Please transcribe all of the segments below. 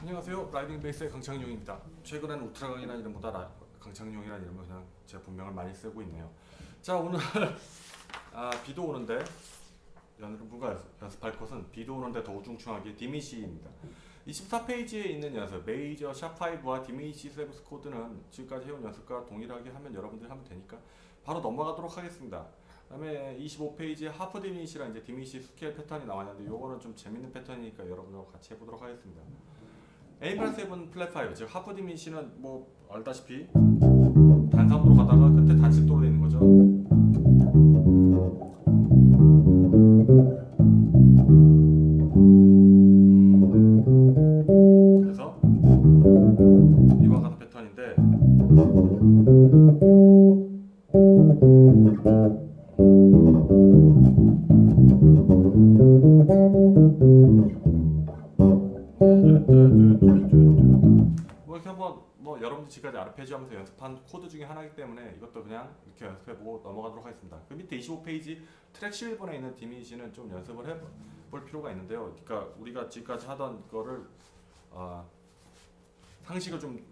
안녕하세요. 라이딩 베이스의 강창용입니다. 최근엔 울트라강이라는 이름보다 라, 강창용이라는 이름을 그냥 제 본명을 많이 쓰고 있네요. 자 오늘 아, 비도 오는데 여러분과 연습할 것은 비도 오는데 더 우중충하게 diminish입니다. 24페이지에 있는 연습 메이저 sharp 5와 diminish seventh 코드는 지금까지 해온 연습과 동일하게 하면 여러분들이 하면 되니까 바로 넘어가도록 하겠습니다. 그다음에 25페이지에 half diminish랑 이제 diminish 스케일 패턴이 나왔는데 요거는 좀 재밌는 패턴이니까 여러분들과 같이 해보도록 하겠습니다. A 플랫 7 플랫 5, 즉 하프 디미시는 뭐 알다시피 단삼도로 가다가 끝에 단식도로 되는 거죠. 음, 그래서 이와 같은 패턴인데 지금까지 아르페지오 하면서 연습한 코드 중에 하나이기 때문에 이것도 그냥 이렇게 연습해보고 넘어가도록 하겠습니다. 그 밑에 25페이지 트랙 11번에 있는 diminish는 좀 연습을 해볼 필요가 있는데요. 그러니까 우리가 지금까지 하던 거를 아, 상식을 좀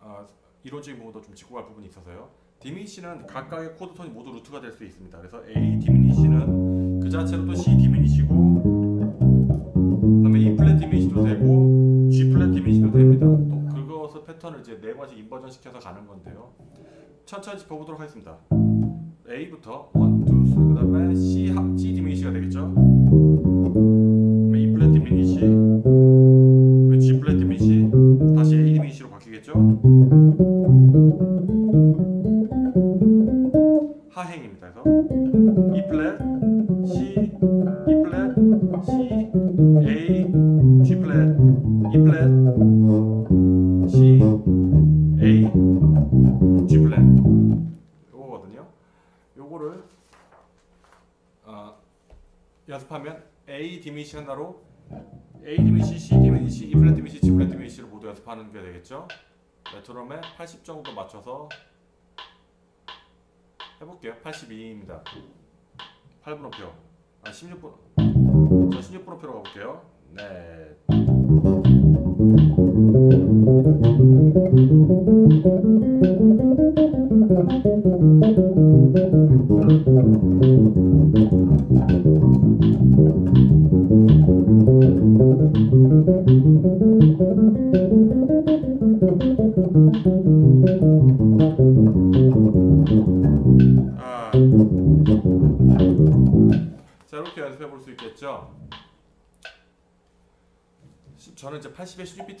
아, 이론적인 부분도 좀 짚고 갈 부분이 있어서요. diminish는 각각의 코드 톤이 모두 루트가 될 수 있습니다. 그래서 A 디미니시는 그 자체로 또 C 디미니시고 이제 네 번씩 inversion 시켜서 가는 건데요. 천천히 짚어보도록 하겠습니다. A부터 1, 2, 3 그 다음에 C 하, C 디미니시가 되겠죠. E 플랫 diminish, G 플랫 diminish, 다시 A 디미니시로 바뀌겠죠. A 디미시, C 디미시, E 플랫 디미시, G 플랫 디미시를 모두 연습하는 게 되겠죠. 메트로놈에 80 정도 맞춰서 해볼게요. 82입니다. 8분음표. 아 16분. 저 16분음표로 가볼게요. 네.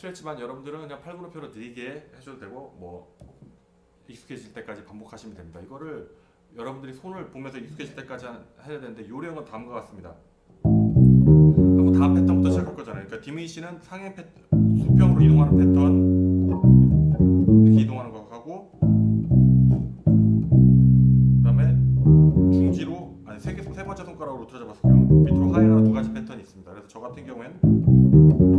80에 16비트를 했지만 여러분들은 그냥 8분호표로 느리게 해줘도 되고 뭐 익숙해질 때까지 반복하시면 됩니다. 이거를 여러분들이 손을 보면서 익숙해질 때까지 한- 해야 되는데 요령은 다음과 같습니다. 그리고 다음 패턴부터 시작할 거잖아요. 그러니까 디미시는 상행 패 수평으로 이동하는 패턴 이렇게 이동하는 거 하고 그다음에 중지로 아니 세, 개, 세 번째 손가락으로 틀어 잡았을 경우 밑으로 하행하는 두 가지 패턴이 있습니다. 그래서 저 같은 경우엔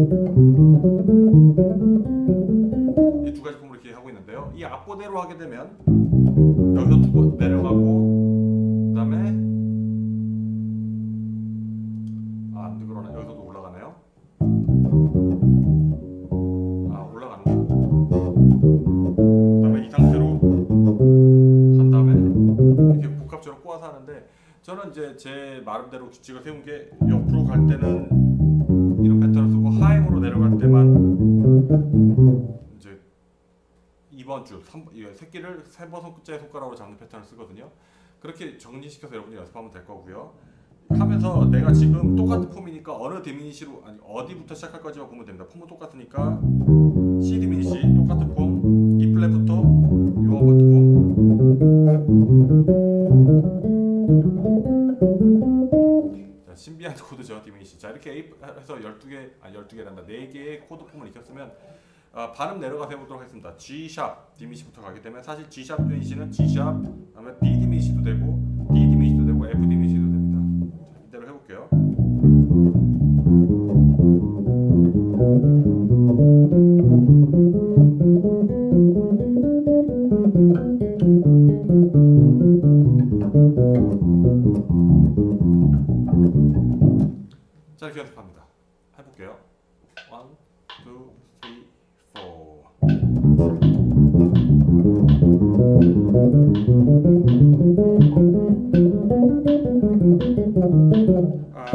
이 두 가지 폼을 이렇게 하고 있는데요. 이 앞보대로 하게 되면 여기서 두 번 내려가고 그다음에 아, 안 그러네. 여기서도 올라가네요. 아, 올라가는 거. 그다음에 이 상태로 간 다음에 이렇게 복합적으로 꼬아서 하는데 저는 이제 제 나름대로 규칙을 세운 게 옆으로 갈 때는 내려갈 때만 이제 이번 주 3번, 새끼를 세 번 손끝째 손가락으로 잡는 패턴을 쓰거든요. 그렇게 정리시켜서 여러분들이 연습하면 될 거고요. 하면서 내가 지금 똑같은 폼이니까 어느 디미니시로 아니 어디부터 시작할 까지만 보면 됩니다. 폼은 똑같으니까 C 디미니시 똑같은 폼, E 플랫부터 요거부터 폼. 자, 신비한 코드죠, diminish. 자, 이렇게 해서 12개 아니 12개란다. 4개의 코드 폼을 익혔으면 아, 반음 내려가서 해보도록 하겠습니다. G 샵 디미시부터 가게 되면 사실 G 샵 디미시는 G 샵, 그다음에 B 디미시도 되고 D 디미시도 되고 F 디미시도 됩니다. 자, 이대로 해볼게요. 자 이렇게 연습합니다. 해볼게요. One, two, three, four. 아.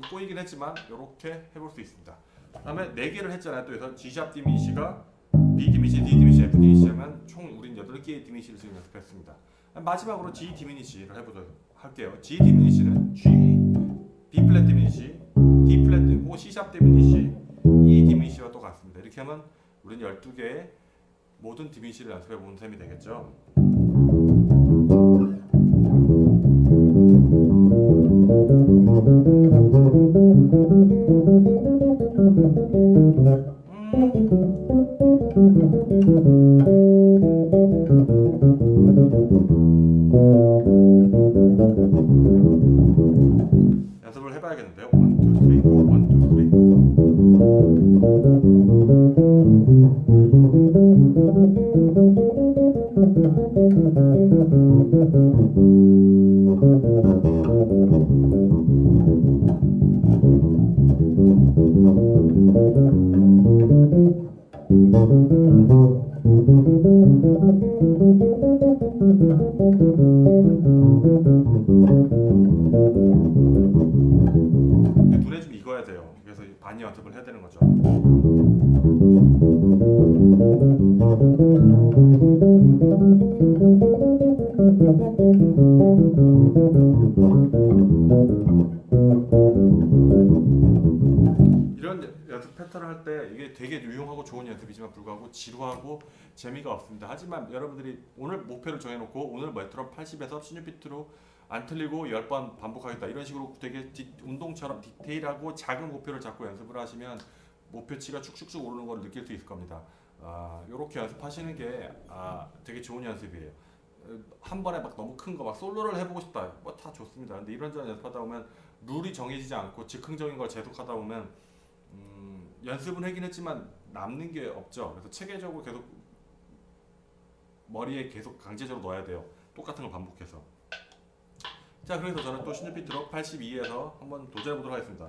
자, 좀 꼬이긴 했지만 이렇게 해볼 수 있습니다. 그 다음에 네 개를 했잖아요. 또 여기서 G 샵 디미시가 B 디미시, D 디미시, F 디미시면 총 우린 여덟 개의 diminish를 지금 연습했습니다. 마지막으로 G 디미니시를 해보도록 할게요. G 디미니시는 G, B 플랫 diminish, D 플랫 혹은 C 샵 디미니시, E 디미니시와 똑같습니다. 이렇게 하면 우리는 12개의 모든 diminish를 연습해 본 셈이 되겠죠. 연습 눈에 좀 익어야 돼요. 그래서 많이 연습을 해야 되는 거죠. 재미가 없습니다. 하지만 여러분들이 오늘 목표를 정해놓고 오늘 메트로 80에서 신유 비트로 안 틀리고 10번 반복하겠다 이런 식으로 되게 디- 운동처럼 디테일하고 작은 목표를 잡고 연습을 하시면 목표치가 쭉쭉쭉 오르는 걸 느낄 수 있을 겁니다. 아, 이렇게 연습하시는 게 아, 되게 좋은 연습이에요. 어, 한 번에 막 너무 큰 거 막 솔로를 해보고 싶다. 뭐 다 좋습니다. 근데 이런저런 연습하다 보면 룰이 정해지지 않고 즉흥적인 걸 계속하다 보면 음, 연습은 하긴 했지만 남는 게 없죠. 그래서 체계적으로 계속 머리에 계속 강제적으로 넣어야 돼요. 똑같은 걸 반복해서. 자, 그래서 저는 또 신유피 드롭 82에서 한번 도전해 보도록 하겠습니다.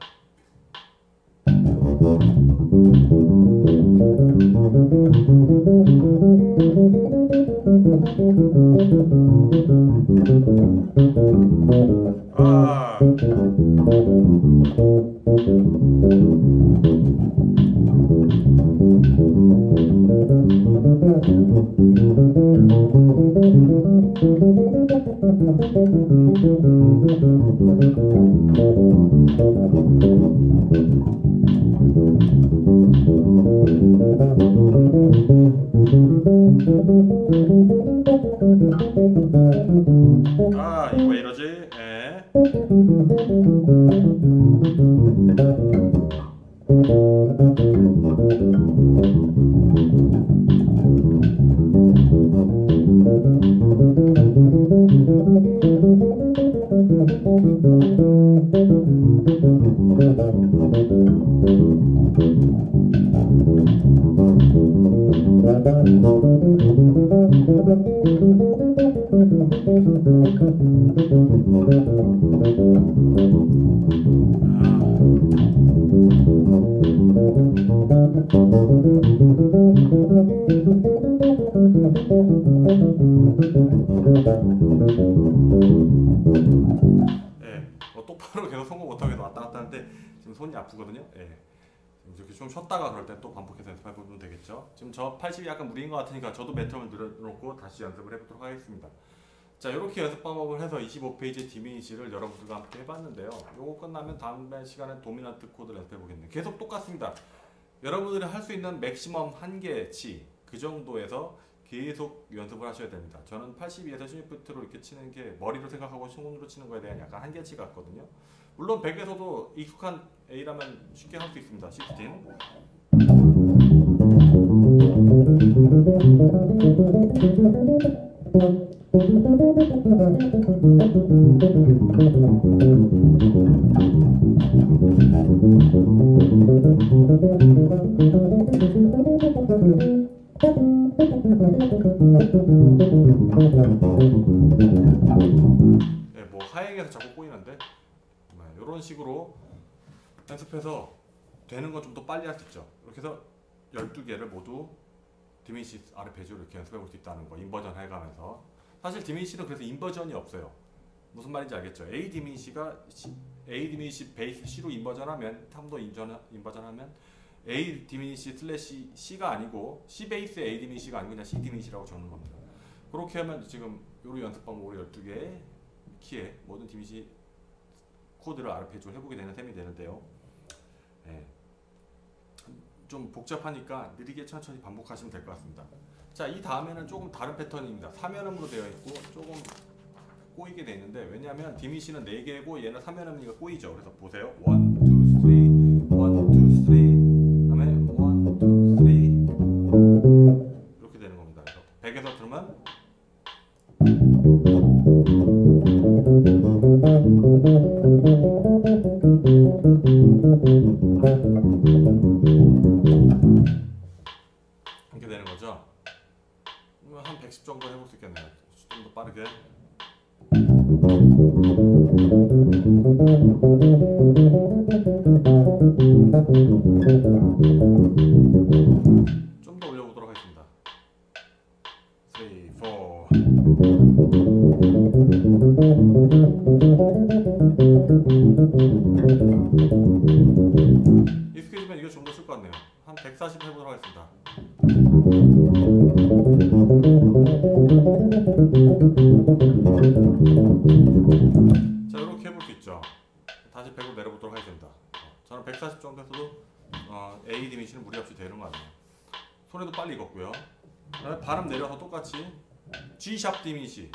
아. 아, 예, 아프거든요. 예. 이렇게 좀 쉬었다가 그럴 때 또 반복해서 연습해 보면 되겠죠. 지금 저 80이 약간 무리인 것 같으니까 저도 메트로놈을 내려놓고 다시 연습을 해보도록 하겠습니다. 자, 이렇게 연습 방법을 해서 25페이지 diminish를 여러분들과 함께 해봤는데요. 요거 끝나면 다음 시간에 도미넌트 코드를 연습해 보겠네요. 계속 똑같습니다. 여러분들이 할 수 있는 맥시멈 한계치 그 정도에서 계속 연습을 하셔야 됩니다. 저는 82에서 16비트로 이렇게 치는 게 머리로 생각하고 손으로 치는 거에 대한 약간 한계치 같거든요. 물론 100에서도 익숙한 A라면 쉽게 할 수 있습니다. 16. 좀 더 빨리 할 수 있죠. 이렇게 해서 12개를 모두 diminish 아르페지오 이렇게 연습해 볼 수 있다는 거 inversion 해가면서 사실 diminish는 그래서 inversion이 없어요. 무슨 말인지 알겠죠? A 디미시가 A 디미시 베이스 C로 인버전하면 탐도 인전 인버전하면 A 디미시 슬래시 C가 아니고 C 베이스 A 디미시가 아니고 그냥 C 디미시라고 적는 겁니다. 그렇게 하면 지금 요로 연습 방법으로 12개 키에 모든 diminish 코드를 아르페지오 해보게 되는 셈이 되는데요. 예. 좀 복잡하니까 느리게 천천히 반복하시면 될 것 같습니다. 자, 이 다음에는 조금 다른 패턴입니다. 3연음으로 되어 있고 조금 꼬이게 되어 있는데 왜냐하면 디미시는 4개고 얘는 3연음이니까 꼬이죠. 그래서 보세요. 1, 2, 3, 1, 2, 3 그다음에 1, 2, 3 이렇게 되는 겁니다. 그래서 100에서 들으면 정도 해볼 수 있겠네요. 좀 더 빠르게. 좀 더 올려보도록 하겠습니다. 3, 4 익숙해지면 이거 좀더 쓸 것 같네요. 한 140 해보도록 하겠습니다. 빨리. 그다음에 발음 내려서 똑같이 G 샵 디미시,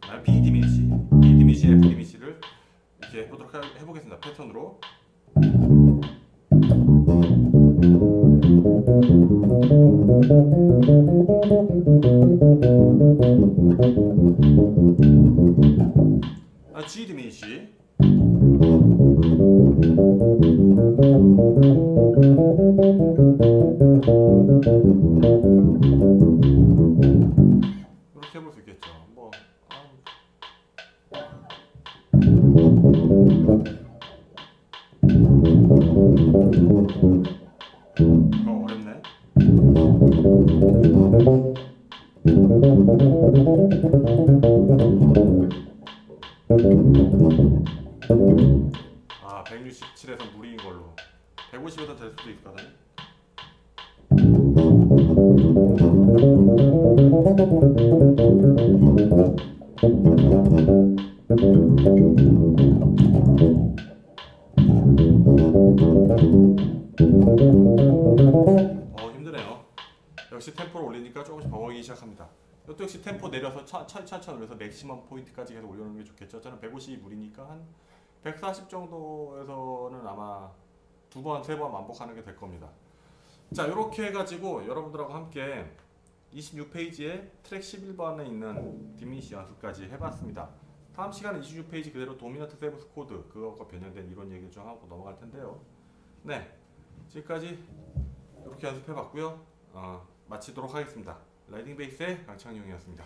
그다음에 B 디미시, B 디미시, F 디미시를 이렇게 해보도록 하- 해보겠습니다. 패턴으로. 아, G 디미시. 이렇 힘드네요. 역시 템포를 올리니까 조금씩 버겁기 시작합니다. 이것도 역시 템포 내려서 천천히 올려서 맥시멈 포인트까지 계속 올려놓는 게 좋겠죠. 저는 150이 무리니까 한 140 정도에서는 아마 두 번, 세 번 반복하는 게 될 겁니다. 자, 이렇게 해가지고 여러분들하고 함께 26페이지에 트랙 11번에 있는 diminish 연습까지 해봤습니다. 다음 시간은 26페이지 그대로 도미넌트 seventh 코드 그것과 변형된 이론 얘기를 좀 하고 넘어갈 텐데요. 네, 지금까지 이렇게 연습해봤고요. 어, 마치도록 하겠습니다. 라이딩 베이스의 강창용이었습니다.